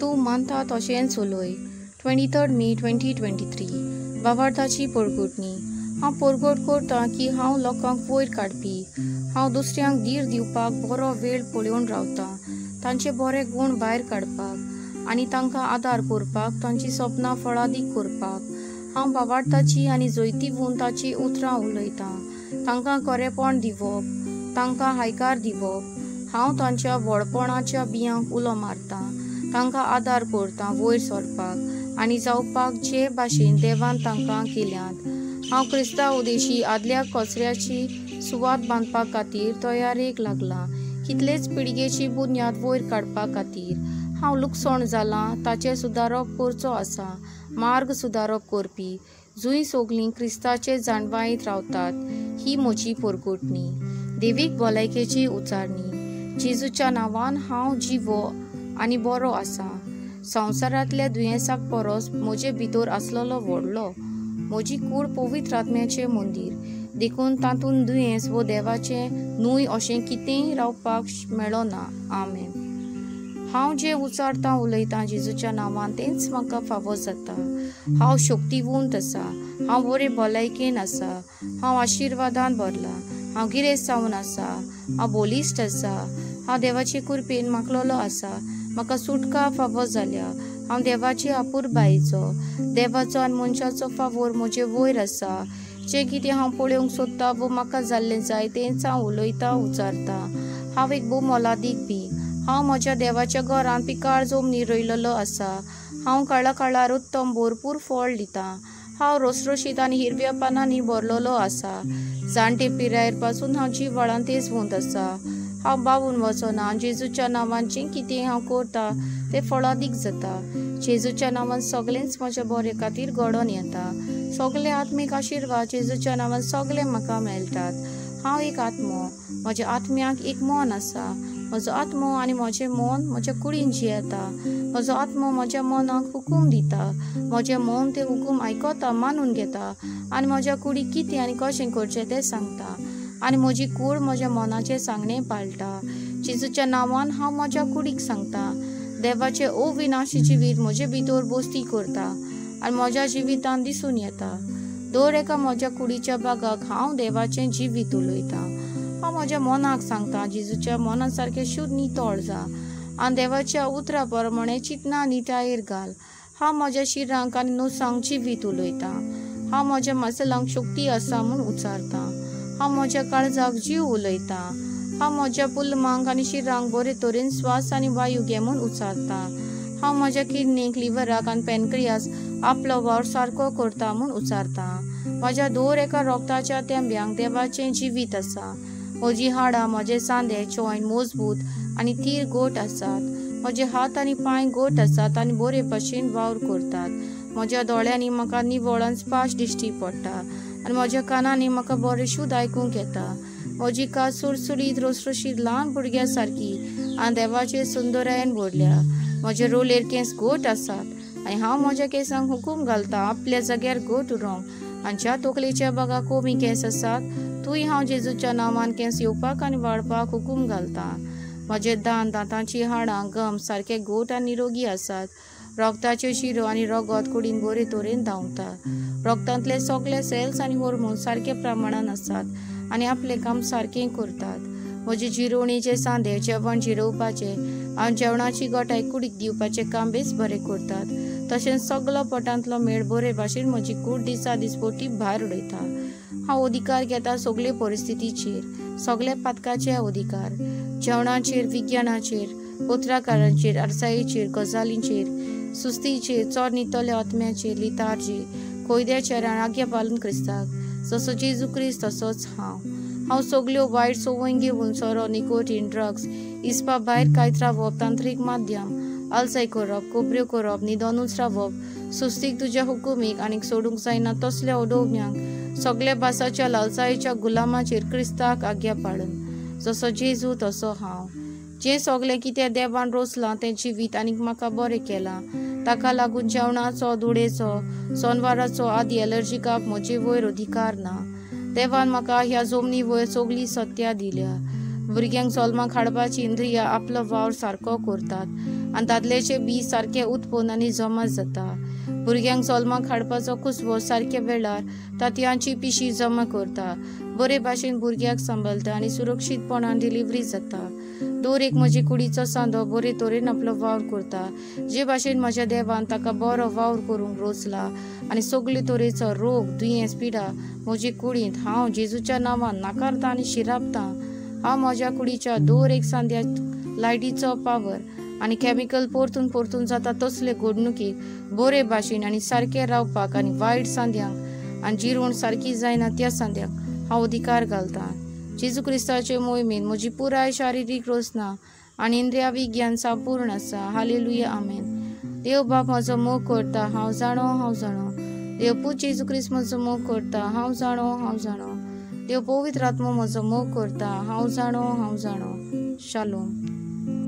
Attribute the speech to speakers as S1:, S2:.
S1: तूं मानता तशेंच उलय twenty third May twenty twenty three. बाबार्थाची पोरगोटणी. हांव पोरगोट करतां की हांव लोकांक वयर काडपी. हांव दुसऱ्यांक धीर दिवपाक बरो वेळ पळोवन रावतां. तांचे बरे गूण भायर काडपाक. आनी तांकां आदार करपाक तांची सपनां फळादीक करपाक. हांव बाबार्थाची आनी जैती ताची उतरां उलयतां. तांकां खरेपण दिवप तांकां हायकार दिवप. हांव तांच्या व्हडपणाच्या बियांक उलो मारतां. तांकां आदार करतां वयर सरपाक आनी जावपाक जे भाशेन देवान तांकां केल्यात. हांव क्रिस्तांव उदेशी आदल्या कचऱ्याची सुवात बांदपा खातीर तयारेक लागलां. कितलेच पिळगेची बुन्याद वयर काडपा खातीर. हांव लुकसण जालां ताचें सुदारप करचो आसा मार्ग सुदारप करपी. जुंय सोगलीं क्रिस्ताचे जाणवायेंत रावतात ही म्हजी पोरकुटणी देवीक भलायकेची उचारणी. जेजूच्या नांवान हांव जिवो आनी बरो आसा संवसारांतल्या दुयेंसाक परस म्हजे भितर आसलेलो व्हडलो म्हजी कूड पवित्र आत्म्याचें मंदीर देखून तातूंत दुयेंस वो देवाचें न्हूय अशें कितेंय रावपाक मेळना आमेन हांव जें उचारतां उलयतां जेजूच्या नांवान तेंच म्हाका फावो जाता हांव शक्तिवंत आसा हांव बरे भलायकेन आसा हांव आशिर्वादान भरला हांव गिरेस्त जावन आसा हांव बोलिश्ट आसा हांव देवाचे कुरपेन मागलोलो आसा म्हाका सुटका फावो जाल्या. हांव देवाची आपूर देवाचो आनी मनशाचो फावोर म्हजे वयर आसा. जें कितें हांव पळोवंक सोदतां वो म्हाका जाल्लें जाय तेंच हांव उलयतां उचारतां. हांव एक भोव मोलादीक बी. हांव म्हज्या देवाच्या घरांत पिकाळ जमनी रोयलेलो आसा. हांव काळा काळार उत्तम भरपूर फळ दितां हांव रोसरोशीत आनी हिरव्या पानांनी भरलेलो आसा. जाणटे पिरायेरपासून हांव जिवाळान तेजवंत आसा. हांव बावून वचना. जेजूच्या नांवान जें कितें हांव करता तें फळादीक जाता. जेजूच्या नांवान सगळेंच म्हज्या बरे खातीर घडोवन येता. सगळे आत्मीक आशिर्वाद जेजूच्या नांवान सगळे म्हाका मेळटात हांव एक आत्मो. म्हज्या आत्म्याक एक मन आसा. म्हजो आत्मो आनी म्हजें मन म्हज्या कुडीन जियेता. म्हजो आत्मो म्हज्या मनाक हुकूम दिता. म्हजें मन तें हुकूम आयकता मानून घेता. आनी म्हज्या कुडीक कितें आनी कशें करचें तें सांगता. आनी म्हजी कूड म्हज्या मनाचें सांगणें पाळटा जेजूच्या नांवान हांव म्हज्या कुडीक सांगता. देवाचें अविनाशी जिवीत म्हजे भितर बोस्ती करता. आनी म्हज्या जिवितान दिसून येता. दर एका म्हज्या कुडीच्या भागाक हांव देवाचें जिवीत उलयतां. हांव म्हज्या मनाक सांगता जेजूच्या मना सारकें शुद्ध नितळ जा. आनी देवाच्या उतरा प्रमाणे चिंतना निटायेर घाल. हांव म्हज्या शिरांक आनी नुसांक जिवीत उलयतां. हांव म्हज्या मसलांक शक्ती आसा म्हूण उचारतां. हांव म्हज्या काळजाक जीव उलयतां. हांव म्हज्या पुलमांक आनी शिरांक बरे तरेन स्वास आनी वायू घे म्हूण उचारतां. हांव म्हज्या किडनीक लिव्हराक आनी पॅनक्रियास आपलो वावर सारको करता म्हूण उचारतां. म्हज्या दर एका रोगताच्या तेंब्यांक देवाचें जिवीत आसा. म्हजी हाडां म्हजे सांदे जॉयंट मजबूत आनी तीर गोट आसात. म्हजे हात आनी पांय गोट आसात आनी बरे भशेन वावर करतात. म्हज्या दोळ्यांनी म्हाका निवळ स्पाश दिश्टी पडटा. आनी म्हज्या कानांनी म्हाका बरें शुद्ध आयकूंक येता म्हजी का सुरसुरीत रोसरोशीत ल्हान भुरग्या सारकी आनी देवाचे सुंदरायेन भरल्या म्हजे रोलेर केंस गोट आसात आनी हांव म्हज्या केसांक हुकूम घालता आपल्या जाग्यार गोट उरोंक आनी ज्या तकलेच्या बागा कोमी केंस आसात तूंय हांव जेजूच्या नांवान केंस येवपाक आनी वाडपाक हुकूम घालता म्हजे दान दांतांची हाडां गम सारके गोट आनी निरोगी आसात रगताच्यो शिरो आनी रगत कुडीन बरे तरेन धांवता. रगतांतले सगळे सेल्स आनी हॉर्मोन्स सारके प्रमाणान आसात आनी आपलें काम सारकें करतात. म्हजे जिरोवणीचे सांदे जेवण जिरोवपाचे आनी जेवणाची गोठाय कुडीक दिवपाचे काम बेस बरें करतात. तशेंच सगलो पोटांतलो मेळ बरे भाशेन म्हजी कूड दिसा दिसपोटी भायर उडयता. हांव अधिकार घेता सगळे परिस्थितीचेर सगळे पातकाचे अधिकार. जेवणाचेर विज्ञानाचेर उतराकारांचेर आरसायेचेर गजालींचेर सुस्तीचेर चोर नितले आत्म्याचेर लितारचेर कोयद्याचेर आनी आग्या पालन क्रिस्ताक जसो जेजू क्रिस्त तसोच हांव. हांव सगल्यो वायट संवय घेवन सोरो निकोटीन ड्रग्स इस्पा भायर कायत रावप तांत्रीक माध्यम आलसाय करप कोबऱ्यो करप न्हिदोनूच रावप सुस्तीक तुज्या हुकुमीक आनीक सोडूंक जायना तसल्या ओडोवण्यांक सगळ्या भासाच्या लालसायेच्या गुलामाचेर क्रिस्ताक आग्या पाळन. जसो जेजू तसो हांव. जें सगलें कितें देवान रोसलां तें जिवीत आनीक म्हाका बरें केलां. ताका लागून जेवणाचो धुडेचो सोनवाराचो आदी एलर्जिकाक म्हजे वयर अधिकार ना. देवान म्हाका ह्या जमनी वयर सगळी सत्या दिल्या. भुरग्यांक सोलमां हाडपाची इंद्रिया आपलो वावर सारको करतात आनी दादल्याचे बी सारके उत्पन्न आनी जमा जाता. भुरग्यांक जल्माक हाडपाचो कुसवो सारके वेळार तांतयांची पिशी जमा करता. बरे भाशेन भुरग्याक सांबाळता आनी सुरक्षीतपणान डिलिव्हरी जाता. दर एक म्हजे कुडीचो सांदो बरे तरेन आपलो वावर करता. जे भाशेन म्हज्या देवान ताका बरो वावर करूंक रोचला. आनी सगळे तरेचो रोग दुयेंस पिडा म्हजे कुडींत हांव जेजूच्या नांवान नाकारतां आनी शिरापतां हांव म्हज्या कुडीच्या दर एक सांद्या लायटीचो पावर. आनी कॅमिकल परतून परतून जाता तसले घडणुकीक बरे भाशेन आनी सारके रावपाक आनी वायट सांद्यांक आनी जिरवण सारकी जायना त्या सांद्यांक हांव अधिकार घालतां. जेजू क्रिस्ताचे मोहिमेन म्हजी पुराय शारिरीक रोसना आनी इंद्रिया विज्ञान संपूर्ण आसा हालेलुया आमेन. देव बाप म्हजो मोग करता हांव जाणो हांव जाणो. देव पूज जेजू क्रिस्त म्हजो मोग करता हांव जाणो हांव जाणो. देव पवित्र आत्मो म्हजो मोग करता हांव जाणो हांव जाणो. शालोम.